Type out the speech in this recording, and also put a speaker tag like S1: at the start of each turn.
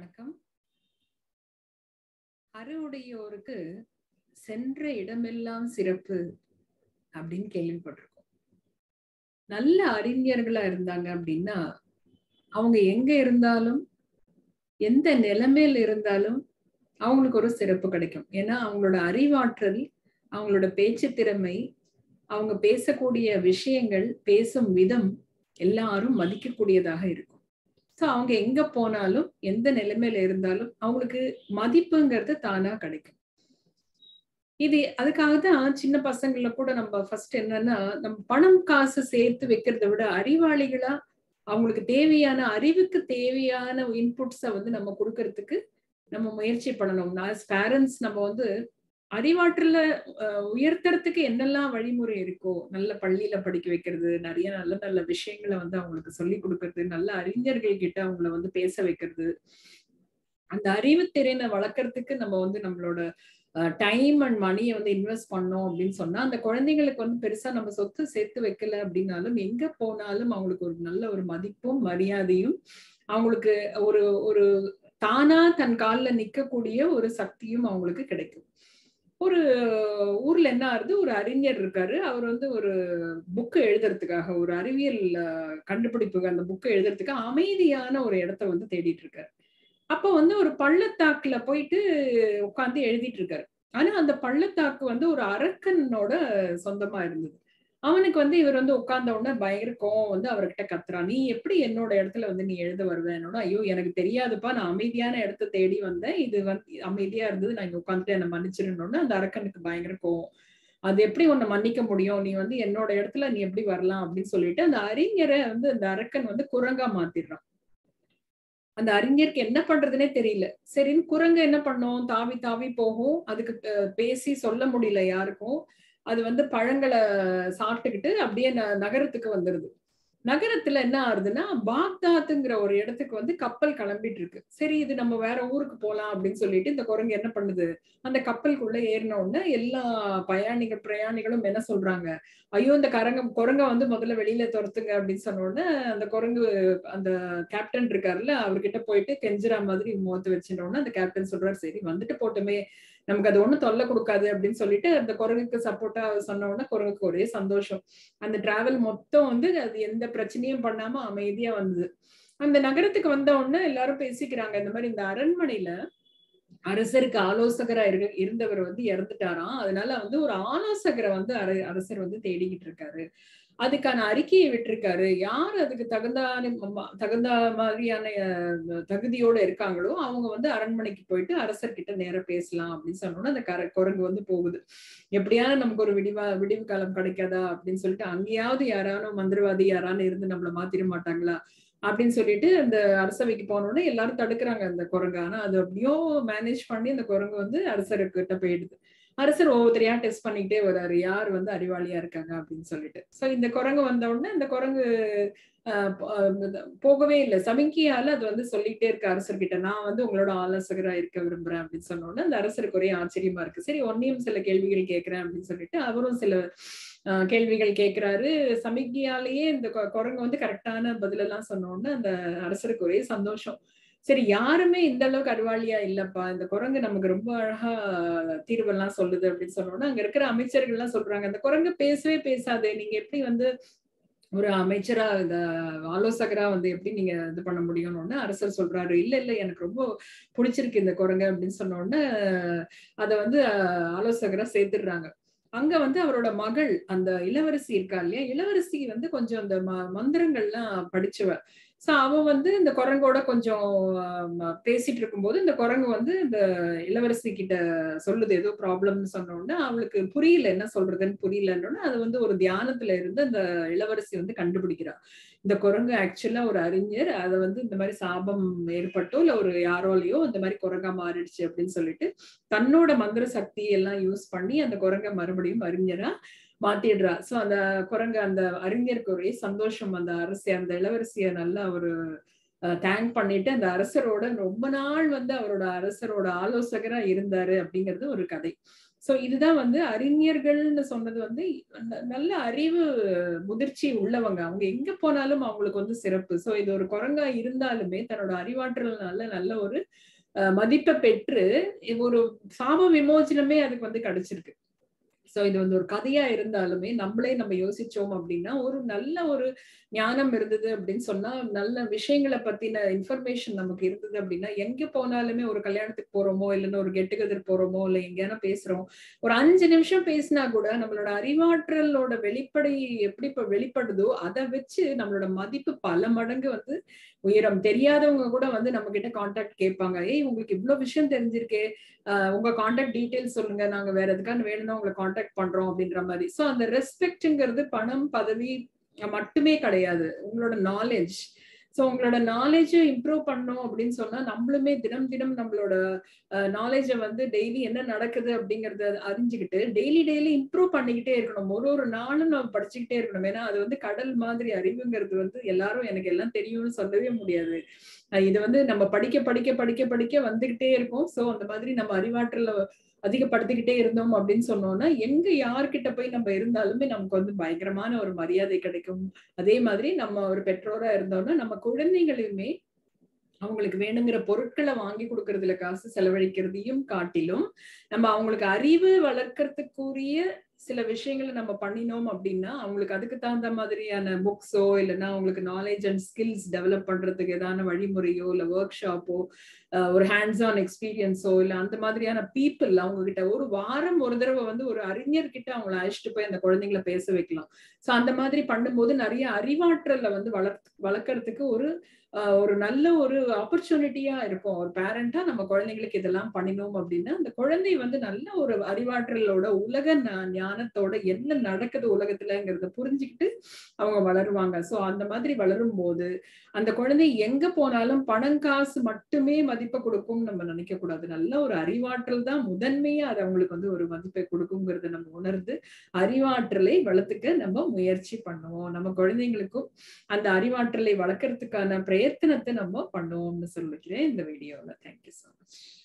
S1: வணக்கம். அறவுடையோருக்கு சென்ற இடமெல்லாம் சிறப்பு அப்படின்னு கேள்விப்பட்டிருக்கோம். நல்ல அறிஞர்களா இருந்தாங்க அப்படின்னா அவங்க எங்க இருந்தாலும் எந்த நிலைமையில இருந்தாலும் அவங்களுக்கு ஒரு சிறப்பு கிடைக்கும். ஏன்னா அவங்களோட அறிவாற்றல் அவங்களோட பேச்சு திறமை அவங்க பேசக்கூடிய விஷயங்கள் பேசும் விதம் எல்லாரும் மதிக்கக்கூடியதாக இருக்கும். ஸோ அவங்க எங்க போனாலும் எந்த நிலைமையில இருந்தாலும் அவங்களுக்கு மதிப்புங்கிறது தானா கிடைக்கும். இது அதுக்காக தான் சின்ன பசங்கள கூட நம்ம ஃபர்ஸ்ட் என்னன்னா நம்ம பணம் காசு சேர்த்து வைக்கிறத விட அறிவாளிகளா அவங்களுக்கு தேவையான அறிவுக்கு தேவையான இன்புட்ஸை வந்து நம்ம கொடுக்கறதுக்கு நம்ம முயற்சி பண்ணணும். ஆஸ் பேரண்ட்ஸ் நம்ம வந்து அறிவாற்றல உயர்த்துறதுக்கு என்னெல்லாம் வழிமுறை இருக்கோ நல்ல பள்ளியில படிக்க வைக்கிறது நிறைய நல்ல நல்ல விஷயங்களை வந்து அவங்களுக்கு சொல்லி கொடுக்கறது நல்ல அறிஞர்கள் கிட்ட அவங்கள வந்து பேச வைக்கிறது. அந்த அறிவு திறனை வளர்க்கறதுக்கு நம்ம வந்து நம்மளோட டைம் அண்ட் மணியை வந்து இன்வெஸ்ட் பண்ணோம் அப்படின்னு சொன்னா அந்த குழந்தைங்களுக்கு வந்து பெருசா நம்ம சொத்து சேர்த்து வைக்கல அப்படின்னாலும் எங்க போனாலும் அவங்களுக்கு ஒரு நல்ல ஒரு மதிப்பும் மரியாதையும் அவங்களுக்கு ஒரு ஒரு தானா தன் காலில் நிற்கக்கூடிய ஒரு சக்தியும் அவங்களுக்கு கிடைக்கும். ஒரு ஊர்ல என்ன ஆகுது? ஒரு அறிஞர் இருக்காரு. அவர் வந்து ஒரு புக்கு எழுதுறதுக்காக ஒரு அறிவியல் கண்டுபிடிப்புக்கு அந்த புக்கு எழுதுறதுக்கு அமைதியான ஒரு இடத்த வந்து தேடிட்டு இருக்காரு. அப்ப வந்து ஒரு பள்ளத்தாக்குல போயிட்டு உட்காந்து எழுதிட்டு இருக்காரு. ஆனா அந்த பள்ளத்தாக்கு வந்து ஒரு அரக்கனோட சொந்தமா இருந்தது. அவனுக்கு வந்து இவர் வந்து உட்கார்ந்த உடனே பயங்கர கோவம் வந்து அவர்கிட்ட கத்துறான். நீ எப்படி என்னோட இடத்துல வந்து நீ எழுத வருவேன் ஐயோ எனக்கு தெரியாதுப்பா. நான் அமைதியான இடத்த தேடி வந்தேன். இது வந்து அமைதியா இருந்தது. நான் இங்க உட்காந்துட்டு என்ன மன்னிச்சிருந்தோன்னு அந்த அரக்கனுக்கு பயங்கர கோவம். அது எப்படி உன்னை மன்னிக்க முடியும்? நீ வந்து என்னோட இடத்துல நீ எப்படி வரலாம்? அப்படின்னு சொல்லிட்டு அந்த அறிஞரை வந்து அந்த அரக்கன் வந்து குரங்கா மாத்திடுறான். அந்த அறிஞருக்கு என்ன பண்றதுனே தெரியல. சரின்னு குரங்கு என்ன பண்ணும்? தாவி தாவி போகும். அதுக்கு பேசி சொல்ல முடியல யாருக்கும். அது வந்து பழங்களை சாப்பிட்டுக்கிட்டு அப்படியே நகரத்துக்கு வந்துருது. நகரத்துல என்ன ஆகுதுன்னா பாக்தாத்துங்கிற ஒரு இடத்துக்கு வந்து கப்பல் கிளம்பிட்டு இருக்கு சரி இது நம்ம வேற ஊருக்கு போலாம் அப்படின்னு சொல்லிட்டு இந்த குரங்கு என்ன பண்ணுது? அந்த கப்பலுக்குள்ள ஏறின உடனே எல்லா பயணிகள் பிரயாணிகளும் என்ன சொல்றாங்க? ஐயோ இந்த கரங்க குரங்க வந்து முதல்ல வெளியில துரத்துங்க அப்படின்னு சொன்ன உடனே அந்த குரங்கு அந்த கேப்டன் இருக்காருல்ல அவர்கிட்ட போயிட்டு கெஞ்சிரா மாதிரி முகத்து வச்சுட்ட அந்த கேப்டன் சொல்றாரு சரி வந்துட்டு போட்டுமே. நமக்கு அது ஒண்ணும் தொல்லை கொடுக்காது அப்படின்னு சொல்லிட்டு அந்த குரங்குக்கு சப்போர்ட்டா சொன்ன உடனே குரங்குக்கு ஒரே சந்தோஷம். அந்த டிராவல் மொத்தம் வந்து அது எந்த பிரச்சனையும் பண்ணாம அமைதியா வந்தது. அந்த நகரத்துக்கு வந்த உடனே எல்லாரும் பேசிக்கிறாங்க. இந்த மாதிரி இந்த அரண்மனையில அரசருக்கு ஆலோசகரா இரு இருந்தவர் வந்து இறந்துட்டாராம். அதனால வந்து ஒரு ஆலோசகரை வந்து அர அரசர் வந்து தேடிக்கிட்டு இருக்காரு. அதுக்கான அறிக்கையை விட்டிருக்காரு. யார் அதுக்கு தகுந்த தகுந்த மாதிரியான தகுதியோட இருக்காங்களோ அவங்க வந்து அரண்மனைக்கு போயிட்டு அரசர்கிட்ட நேரம் பேசலாம் அப்படின்னு சொன்னோன்னா அந்த கர குரங்கு வந்து போகுது. எப்படியான நமக்கு ஒரு விடிவா விடிவு காலம் கிடைக்காதா அப்படின்னு சொல்லிட்டு அங்கேயாவது யாரானோ மந்திரவாதி யாரானு இருந்து நம்மள மாத்திர மாட்டாங்களா அப்படின்னு சொல்லிட்டு அந்த அரசவைக்கு போனோடனே எல்லாரும் தடுக்கிறாங்க அந்த குரங்கு. ஆனா அது அப்படியோ மேனேஜ் பண்ணி அந்த குரங்கு வந்து அரசர்கிட்ட போயிடுது. அரசர் ஒவ்வொருத்தரையா டெஸ்ட் பண்ணிக்கிட்டே வர்றாரு யார் வந்து அறிவாளியா இருக்காங்க? அப்படின்னு சொல்லிட்டு. சோ இந்த குரங்கு வந்த உடனே அந்த குரங்கு போகவே இல்லை. சமிங்கியால அது வந்து சொல்லிக்கிட்டே இருக்கு அரசர்கிட்ட. நான் வந்து உங்களோட ஆலோசகரா இருக்க விரும்புறேன். அப்படின்னு சொன்ன உடனே அந்த அரசருக்கு ஒரே ஆச்சரியமா இருக்கு. சரி ஒன்னையும் சில கேள்விகள் கேட்கிறேன் அப்படின்னு சொல்லிட்டு அவரும் சில கேள்விகள் கேட்கிறாரு சமிக்கியாலேயே இந்த குரங்கு வந்து கரெக்டான பதிலெல்லாம் சொன்ன உடனே அந்த அரசருக்கு ஒரே சந்தோஷம். சரி யாருமே இந்த அளவுக்கு அறிவாளியா இல்லப்பா. இந்த குரங்கு நமக்கு ரொம்ப அழகா தீர்வெல்லாம் சொல்லுது அப்படின்னு சொன்னோன்னா அங்க இருக்கிற அமைச்சர்கள் எல்லாம் சொல்றாங்க அந்த குரங்கு பேசவே பேசாது. நீங்க எப்படி வந்து ஒரு அமைச்சரா இந்த ஆலோசகரா வந்து எப்படி நீங்க இது பண்ண முடியும்னு அரசர் சொல்றாரு. இல்ல இல்ல எனக்கு ரொம்ப பிடிச்சிருக்கு இந்த குரங்கு அப்படின்னு சொன்ன உடனே அதை வந்து ஆலோசகரா சேர்த்துடுறாங்க. அங்க வந்து அவரோட மகள் அந்த இளவரசி இருக்கா இல்லையா? இளவரசி வந்து கொஞ்சம் அந்த ம மந்திரங்கள்லாம் படிச்சவ. சோ அவன் வந்து இந்த குரங்கோட கொஞ்சம் பேசிட்டு இருக்கும்போது இந்த குரங்கு வந்து இந்த இளவரசி கிட்ட சொல்லுது ஏதோ ப்ராப்ளம்னு சொன்னோடனே அவளுக்கு புரியல என்ன சொல்றதுன்னு புரியலன்னு அது வந்து ஒரு தியானத்துல இருந்து அந்த இளவரசி வந்து கண்டுபிடிக்கிறா. இந்த குரங்கு ஆக்சுவலா ஒரு அறிஞர் அதை வந்து இந்த மாதிரி சாபம் ஏற்பட்டோ இல்ல ஒரு யாரோலையோ இந்த மாதிரி குரங்கா மாறிடுச்சு அப்படின்னு சொல்லிட்டு தன்னோட மந்திர சக்தி எல்லாம் யூஸ் பண்ணி அந்த குரங்கை மறுபடியும் அறிஞரா. மாத்திடுறா. சோ அந்த குரங்கு அந்த அறிஞருக்கு ஒரே சந்தோஷம் அந்த அரசி அந்த இளவரசிய நல்லா ஒரு தேங்க் பண்ணிட்டு அந்த அரசரோட ரொம்ப நாள் வந்து அவரோட அரசரோட ஆலோசகரா இருந்தாரு அப்படிங்கிறது ஒரு கதை. சோ இதுதான் வந்து அறிஞர்கள்னு சொன்னது வந்து நல்ல அறிவு முதிர்ச்சி உள்ளவங்க. அவங்க எங்க போனாலும் அவங்களுக்கு வந்து சிறப்பு. சோ இது ஒரு குரங்கா இருந்தாலுமே தன்னோட அறிவாற்றல்னால நல்ல ஒரு மதிப்பை பெற்று ஒரு சாப விமோச்சனமே அதுக்கு வந்து கிடைச்சிருக்கு. சோ இது வந்து ஒரு கதையா இருந்தாலுமே நம்மளே நம்ம யோசிச்சோம் அப்படின்னா ஒரு நல்ல ஒரு ஞானம் இருந்தது அப்படின்னு சொன்னா நல்ல விஷயங்களை பத்தின இன்ஃபர்மேஷன் நமக்கு இருந்தது அப்படின்னா எங்க போனாலுமே ஒரு கல்யாணத்துக்கு போறோமோ இல்லைன்னா ஒரு கெட்டுகதர் போறோமோ இல்ல எங்கேயான பேசுறோம் ஒரு அஞ்சு நிமிஷம் பேசினா கூட நம்மளோட அறிவாற்றலோட வெளிப்படை எப்படி இப்ப வெளிப்படுதோ அதை வச்சு நம்மளோட மதிப்பு பல மடங்கு வந்து உயரம். தெரியாதவங்க கூட வந்து நம்ம கிட்ட கான்டாக்ட் கேட்பாங்க. ஏய் உங்களுக்கு இவ்வளவு விஷயம் தெரிஞ்சிருக்கே. உங்க கான்டாக்ட் டீட்டெயில்ஸ் சொல்லுங்க. நாங்க வேற எதுக்கான வேணும்னா உங்களை கான்டாக்ட் பண்றோம் அப்படின்ற மாதிரி. சோ அந்த ரெஸ்பெக்ட்ங்கிறது பணம் பதவி மட்டுமே கிடையாது. உங்களோட நாலேஜ் ஸோ உங்களோட நாலேஜை இம்ப்ரூவ் பண்ணோம் அப்படின்னு சொன்னா நம்மளுமே தினம் தினம் நம்மளோட நாலேஜை வந்து டெய்லி என்ன நடக்குது அப்படிங்கறத அறிஞ்சுக்கிட்டு டெய்லி டெய்லி இம்ப்ரூவ் பண்ணிக்கிட்டே இருக்கணும். ஒரு ஒரு நாளும் நம்ம படிச்சுக்கிட்டே இருக்கணும். ஏன்னா அது வந்து கடல் மாதிரி அறிவுங்கிறது வந்து எல்லாரும் எனக்கு எல்லாம் தெரியும்னு சொல்லவே முடியாது. இது வந்து நம்ம படிக்க படிக்க படிக்க படிக்க வந்துகிட்டே இருக்கும். ஸோ அந்த மாதிரி நம்ம அறிவாற்றல அதிகப்படுத்திக்கிட்டே இருந்தோம் அப்படின்னு சொன்னோம்னா எங்க யார்கிட்ட போய் நம்ம இருந்தாலுமே நமக்கு வந்து பயங்கரமான ஒரு மரியாதை கிடைக்கும். அதே மாதிரி நம்ம ஒரு பெற்றோரா இருந்தோம்னா நம்ம குழந்தைகளையுமே அவங்களுக்கு வேணுங்கிற பொருட்களை வாங்கி கொடுக்கறதுல காசு செலவழிக்கிறதையும் காட்டிலும் நம்ம அவங்களுக்கு அறிவு வளர்க்கறதுக்குரிய சில விஷயங்களை நம்ம பண்ணினோம் அப்படின்னா அவங்களுக்கு அதுக்கு தகுந்த மாதிரியான புக்ஸோ இல்லைன்னா அவங்களுக்கு நாலேஜ் அண்ட் ஸ்கில்ஸ் டெவலப் பண்றதுக்கு ஏதான வழிமுறையோ இல்லை ஒர்க் ஷாப்போ ஒரு ஹேண்ட்ஸ் ஆன் எக்ஸ்பீரியன்ஸோ இல்லை அந்த மாதிரியான பீப்புள் அவங்க கிட்ட ஒரு வாரம் ஒரு தடவை வந்து ஒரு அறிஞர்கிட்ட அவங்கள அழைச்சிட்டு போய் அந்த குழந்தைங்களை பேச வைக்கலாம். ஸோ அந்த மாதிரி பண்ணும்போது நிறைய அறிவாற்றலை வந்து வளர் வளர்க்கறதுக்கு ஒரு ஒரு நல்ல ஒரு ஆப்பர்ச்சுனிட்டியா இருக்கும். ஒரு பேரண்டா நம்ம குழந்தைங்களுக்கு இதெல்லாம் பண்ணினோம் அப்படின்னா அந்த குழந்தை வந்து நல்ல ஒரு அறிவாற்றலோட உலக ஞானத்தோட என்ன நடக்குது உலகத்துலங்கிறத புரிஞ்சுக்கிட்டு அவங்க வளருவாங்க. சோ அந்த மாதிரி வளரும் போது அந்த குழந்தை எங்க போனாலும் பணம் காசு மட்டுமே மதிப்பை கொடுக்கும் நம்ம நினைக்க கூடாது நல்ல ஒரு அறிவாற்றல் தான் முதன்மையா அது அவங்களுக்கு வந்து ஒரு மதிப்பை கொடுக்குங்கிறத நம்ம உணர்ந்து அறிவாற்றலை வளர்த்துக்க நம்ம முயற்சி பண்ணுவோம். நம்ம குழந்தைங்களுக்கும் அந்த அறிவாற்றலை வளர்க்கறதுக்கான பிரயத்தனத்தை நம்ம பண்ணுவோம்னு சொல்லிக்கிறேன் இந்த வீடியோல. Thank you so much